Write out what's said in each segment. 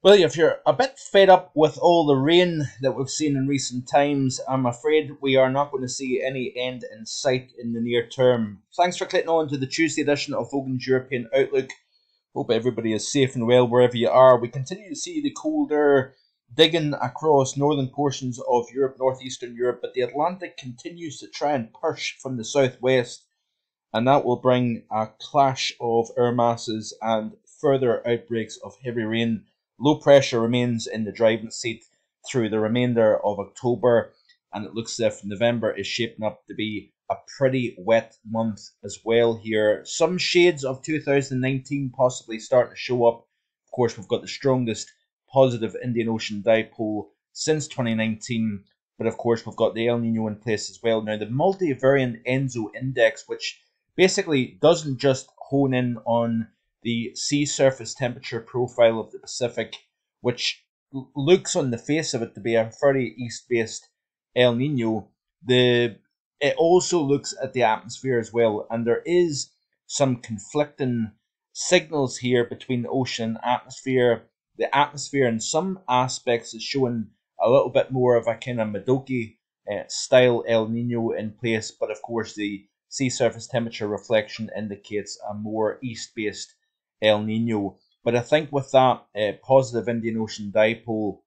Well, if you're a bit fed up with all the rain that we've seen in recent times, I'm afraid we are not going to see any end in sight in the near term. Thanks for clicking on to the Tuesday edition of Vogan's European Outlook. Hope everybody is safe and well wherever you are. We continue to see the colder digging across northern portions of Europe, northeastern Europe, but the Atlantic continues to try and push from the southwest, and that will bring a clash of air masses and further outbreaks of heavy rain Low pressure remains in the driving seat through the remainder of October, and it looks as if November is shaping up to be a pretty wet month as well here. Some shades of 2019 possibly starting to show up. Of course, we've got the strongest positive Indian Ocean dipole since 2019, but of course, we've got the El Nino in place as well. Now, the multivariant ENSO index, which basically doesn't just hone in on the sea surface temperature profile of the Pacific, which looks on the face of it to be a very east based El Nino. The it also looks at the atmosphere as well, and there is some conflicting signals here between the ocean and atmosphere. The atmosphere in some aspects is showing a little bit more of a kind of Modoki uh, style El Nino in place, but of course the sea surface temperature reflection indicates a more east based El Nino. But I think with that uh, positive Indian Ocean dipole,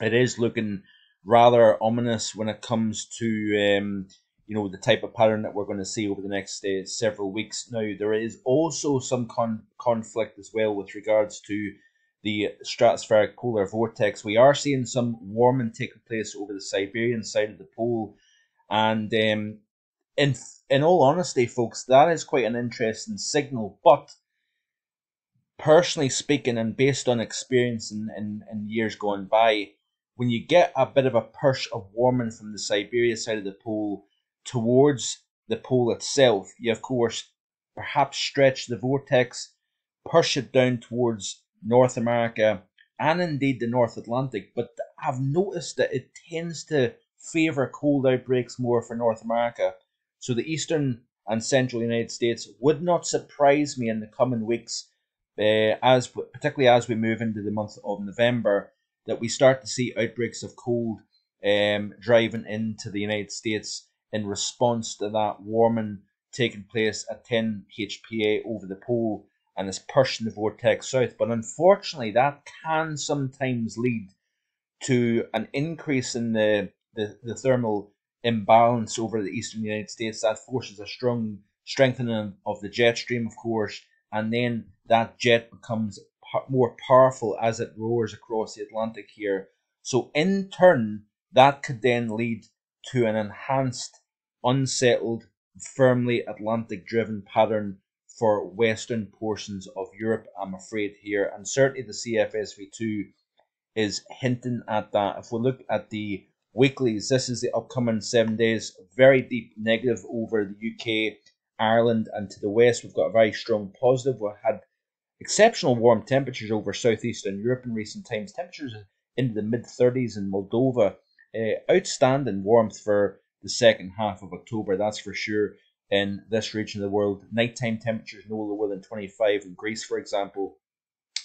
it is looking rather ominous when it comes to um, you know the type of pattern that we're going to see over the next uh, several weeks. Now there is also some con- conflict as well with regards to the stratospheric polar vortex. We are seeing some warming taking place over the Siberian side of the pole, and um, in in all honesty, folks, that is quite an interesting signal, but personally speaking, and based on experience in, in, in years gone by, when you get a bit of a push of warming from the Siberia side of the pole towards the pole itself, you of course perhaps stretch the vortex, push it down towards North America and indeed the North Atlantic. But I've noticed that it tends to favour cold outbreaks more for North America. So the eastern and central United States would not surprise me in the coming weeks uh, as particularly as we move into the month of November, that we start to see outbreaks of cold um, driving into the United States in response to that warming taking place at 10 HPA over the pole and is pushing the vortex south. But unfortunately, that can sometimes lead to an increase in the, the, the thermal imbalance over the eastern United States. That forces a strong strengthening of the jet stream, of course, and then that jet becomes more powerful as it roars across the Atlantic here. So, in turn, that could then lead to an enhanced, unsettled, firmly Atlantic driven pattern for western portions of Europe, I'm afraid, here. And certainly the CFSV2 is hinting at that. If we look at the weeklies, this is the upcoming seven days, very deep negative over the UK Ireland, and to the west, we've got a very strong positive. We've had exceptional warm temperatures over southeastern Europe in recent times. Temperatures into the mid 30s in Moldova. Uh, outstanding warmth for the second half of October, that's for sure, in this region of the world. Nighttime temperatures no lower than 25 in Greece, for example.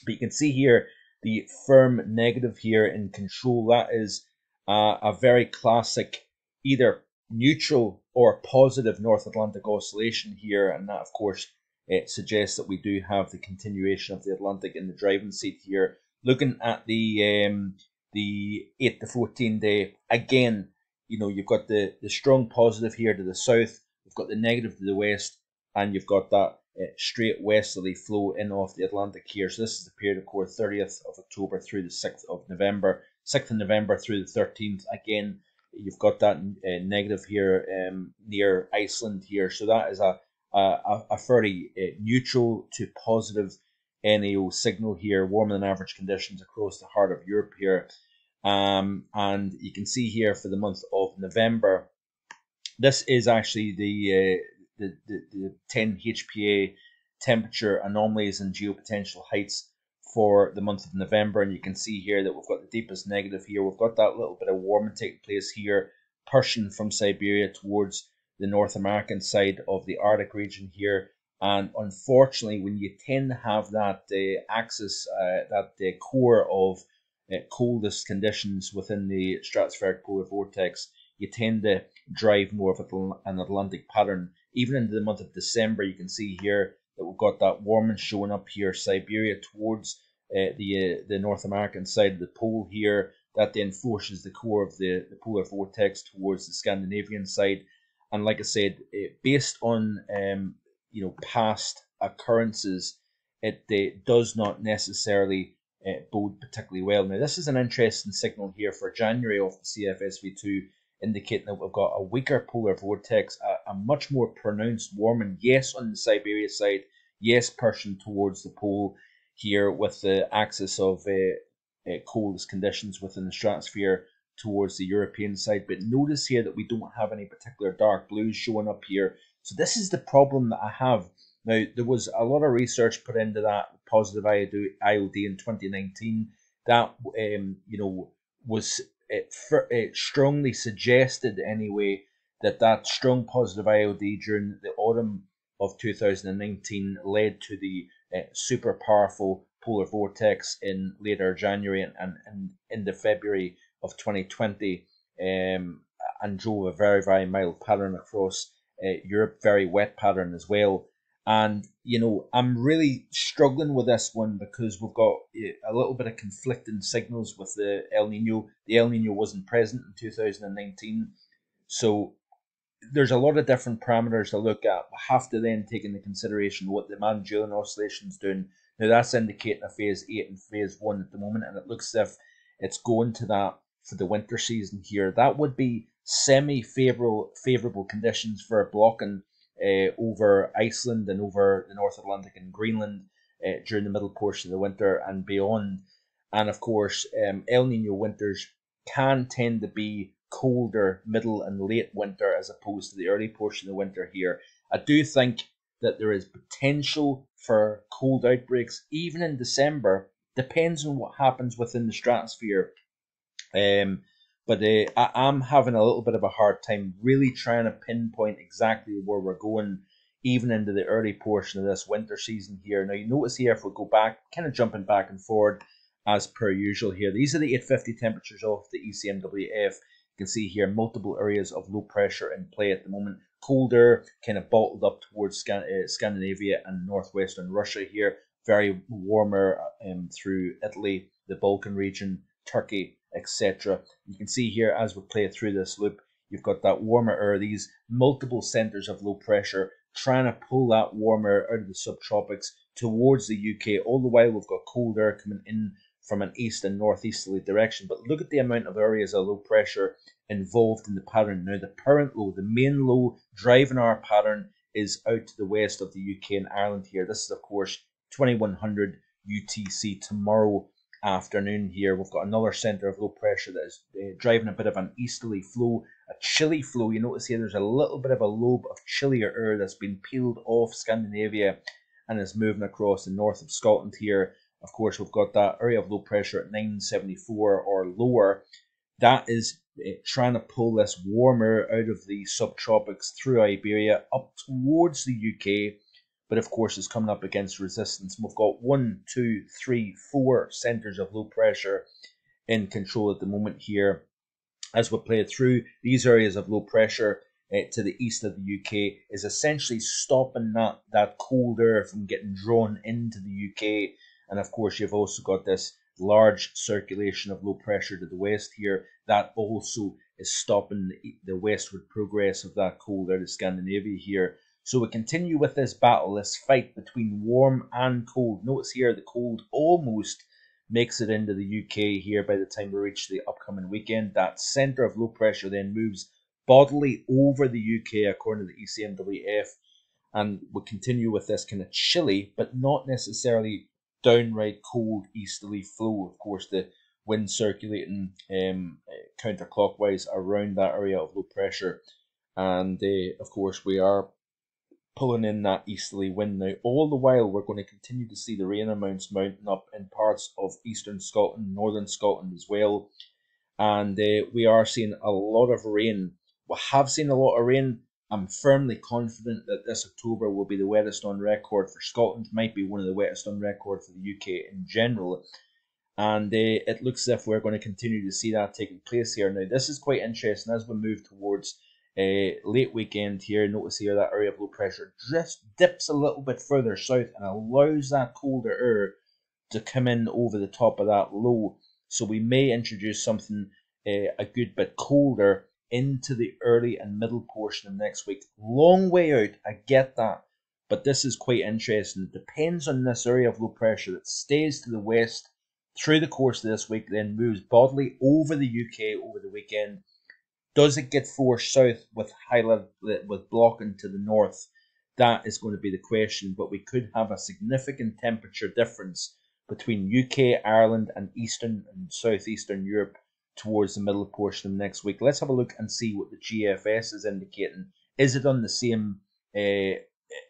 But you can see here the firm negative here in control. That is uh, a very classic either neutral or positive North Atlantic oscillation here, and that, of course, it suggests that we do have the continuation of the Atlantic in the driving seat here. Looking at the um, the eight to fourteen day, again, you know, you've got the the strong positive here to the south, you've got the negative to the west, and you've got that uh, straight westerly flow in off the Atlantic here. So this is the period, of course, 30th of October through the 6th of November, 6th of November through the 13th. Again, You've got that uh, negative here um, near Iceland here, so that is a a, a fairly uh, neutral to positive NAO signal here, warmer than average conditions across the heart of Europe here. Um, and you can see here for the month of November, this is actually the, uh, the, the, the 10 HPA temperature anomalies and geopotential heights for the month of November, and you can see here that we've got the deepest negative here. We've got that little bit of warming taking place here, pushing from Siberia towards the North American side of the Arctic region here, And unfortunately, when you tend to have that uh, axis, uh, that uh, core of uh, coldest conditions within the stratospheric polar vortex, you tend to drive more of an Atlantic pattern. Even into the month of December, you can see here that we've got that warming showing up here, Siberia towards uh, the uh, the North American side of the pole here. That then forces the core of the, the polar vortex towards the Scandinavian side. And like I said, based on um, you know past occurrences, it, it does not necessarily uh, bode particularly well. Now, this is an interesting signal here for January off the CFSV2, indicating that we've got a weaker polar vortex, a, a much more pronounced warming, yes, on the Siberia side, yes, pushing towards the pole here with the axis of uh, uh, coldest conditions within the stratosphere towards the European side. But notice here that we don't have any particular dark blues showing up here so this is the problem that I have. Now, there was a lot of research put into that positive IOD in 2019 that, um, you know, was it, it strongly suggested anyway that that strong positive IOD during the autumn of 2019 led to the uh, super powerful polar vortex in later January and, and, and into February of 2020 um, and drove a very, very mild pattern across uh, Europe, very wet pattern as well. And, you know, I'm really struggling with this one because we've got eh, a little bit of conflicting signals with the El Nino. The El Nino wasn't present in 2019. So there's a lot of different parameters to look at. We have to then take into consideration what the Madden-Julian oscillation is doing. Now that's indicating a phase 8 and phase 1 at the moment, and it looks as if it's going to that for the winter season here. That would be semi favorable favorable conditions for a blocking over Iceland and over the North Atlantic and Greenland uh, during the middle portion of the winter and beyond. And of course, um, El Nino winters can tend to be colder middle and late winter as opposed to the early portion of the winter here. I do think that there is potential for cold outbreaks even in December. Depends on what happens within the stratosphere. Um, but uh, I, I'm having a little bit of a hard time really trying to pinpoint exactly where we're going, even into the early portion of this winter season here. Now, you notice here, if we go back, kind of jumping back and forward as per usual here, these are the 850 temperatures of the ECMWF. You can see here multiple areas of low pressure in play at the moment. Colder, kind of bottled up towards Scan- uh, Scandinavia and northwestern Russia here. Very warmer um, through Italy, the Balkan region, Turkey, etc. You can see here as we play through this loop, you've got that warmer air, these multiple centers of low pressure trying to pull that warmer out of the subtropics towards the UK. All the while we've got cold air coming in from an east and northeasterly direction. But look at the amount of areas of low pressure involved in the pattern. Now the parent low, the main low driving our pattern is out to the west of the UK and Ireland here. This is of course 2100 UTC tomorrow afternoon here. We've got another centre of low pressure that is uh, driving a bit of an easterly flow, a chilly flow. You notice here there's a little bit of a lobe of chillier air that's been peeled off Scandinavia and is moving across the north of Scotland here. Of course, we've got that area of low pressure at 974 or lower. That is uh, trying to pull this warmer out of the subtropics through Iberia up towards the UK but of course is coming up against resistance. We've got one, two, three, four centres of low pressure in control at the moment here. As we play through these areas of low pressure uh, to the east of the UK is essentially stopping that, that cold air from getting drawn into the UK. And of course, you've also got this large circulation of low pressure to the west here. That also is stopping the, the westward progress of that cold air to Scandinavia here. So we continue with this battle, this fight between warm and cold. Notice here the cold almost makes it into the UK here by the time we reach the upcoming weekend. That centre of low pressure then moves bodily over the UK according to the ECMWF. And we continue with this kind of chilly, but not necessarily downright cold easterly flow. Of course, the wind circulating um, counterclockwise around that area of low pressure. And uh, of course, we are pulling in that easterly wind now. All the while, we're going to continue to see the rain amounts mounting up in parts of eastern Scotland, northern Scotland as well. And uh, we are seeing a lot of rain. We have seen a lot of rain I'm firmly confident that this October will be the wettest on record for Scotland, might be one of the wettest on record for the UK in general. And uh, it looks as if we're going to continue to see that taking place here. Now, this is quite interesting as we move towards uh, late weekend here. Notice here that area of low pressure just dips a little bit further south and allows that colder air to come in over the top of that low. So we may introduce something uh, a good bit colder into the early and middle portion of next week. Long way out, I get that, but this is quite interesting. It depends on this area of low pressure that stays to the west through the course of this week, then moves bodily over the UK over the weekend. Does it get forced south with with blocking to the north? That is going to be the question, but we could have a significant temperature difference between UK, Ireland, and Eastern and Southeastern Europe towards the middle portion of next week. Let's have a look and see what the GFS is indicating. Is it on the same uh,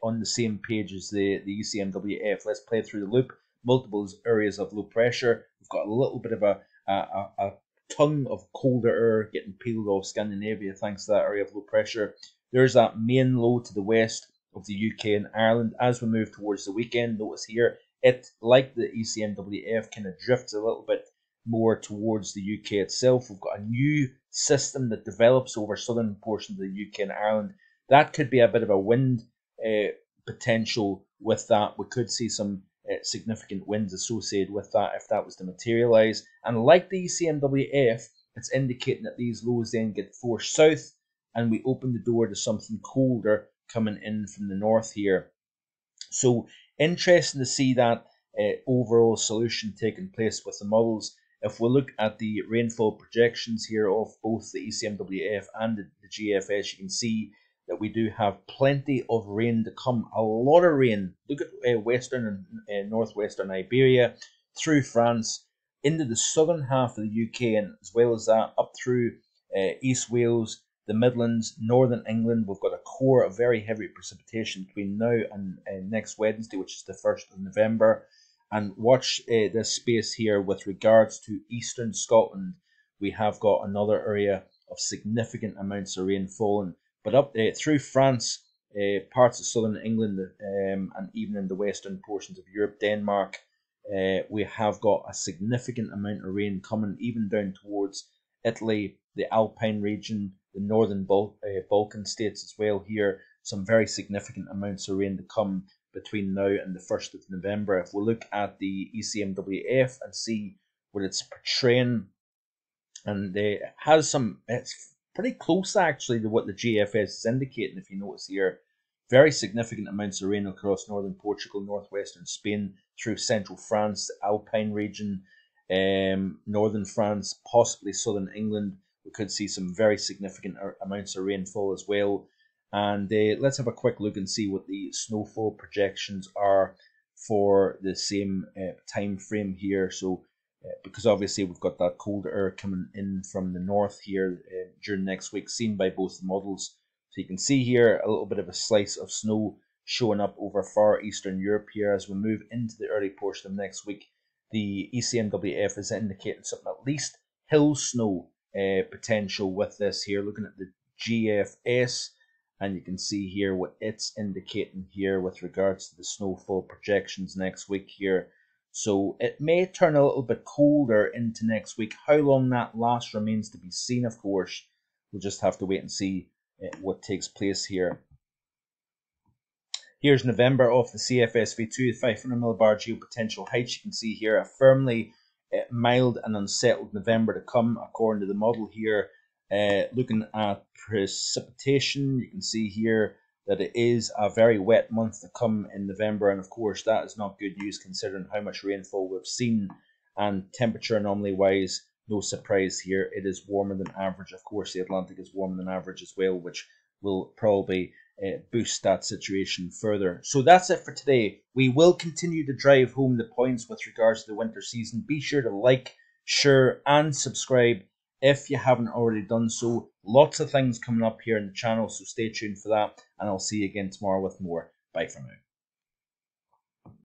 on the same page as the, the ECMWF? Let's play through the loop. Multiple areas of low pressure. We've got a little bit of a, a, a tongue of colder air getting peeled off Scandinavia thanks to that area of low pressure. There's that main low to the west of the UK and Ireland. As we move towards the weekend, notice here it, like the ECMWF, kind of drifts a little bit more towards the UK itself. We've got a new system that develops over southern portions of the UK and Ireland. That could be a bit of a wind uh, potential with that. We could see some significant winds associated with that if that was to materialise. And like the ECMWF, it's indicating that these lows then get forced south and we open the door to something colder coming in from the north here. So interesting to see that uh, overall solution taking place with the models. If we look at the rainfall projections here of both the ECMWF and the GFS, you can see that we do have plenty of rain to come. A lot of rain. Look at uh, western and uh, northwestern Iberia, through France, into the southern half of the UK, and as well as that, up through uh, East Wales, the Midlands, northern England. We've got a core of very heavy precipitation between now and uh, next Wednesday, which is the 1st of November and watch uh, this space here with regards to eastern Scotland. We have got another area of significant amounts of rain falling, but up uh, through France, uh, parts of southern England, um, and even in the western portions of Europe, Denmark, uh, we have got a significant amount of rain coming even down towards Italy, the Alpine region, the northern Bal- Balkan states as well. Here, some very significant amounts of rain to come between now and the 1st of November. If we look at the ECMWF and see what it's portraying, and it has some, it's pretty close actually to what the GFS is indicating. If you notice here, very significant amounts of rain across northern Portugal, northwestern Spain, through central France, the Alpine region, um, northern France, possibly southern England. We could see some very significant amounts of rainfall as well. And uh, let's have a quick look and see what the snowfall projections are for the same uh, time frame here. So, because obviously we've got that cold air coming in from the north here uh, during next week, seen by both models. So you can see here a little bit of a slice of snow showing up over far eastern Europe here as we move into the early portion of next week. The ECMWF is indicating something at least hill snow uh, potential with this here. Looking at the GFS, and you can see here what it's indicating here with regards to the snowfall projections next week here. So it may turn a little bit colder into next week. How long that lasts remains to be seen, of course. We'll just have to wait and see uh, what takes place here. Here's November off the CFSV2, 500 millibar geopotential heights. You can see here a firmly uh, mild and unsettled November to come, according to the model here. Uh, looking at precipitation, you can see here that it is a very wet month to come in November, and of course that is not good news considering how much rainfall we've seen. And temperature anomaly wise, no surprise here, it is warmer than average. Of course, the Atlantic is warmer than average as well, which will probably uh, boost that situation further. So that's it for today. We will continue to drive home the points with regards to the winter season. Be sure to like, share, and subscribe if you haven't already done so. Lots of things coming up here in the channel, so stay tuned for that, and I'll see you again tomorrow with more. Bye for now.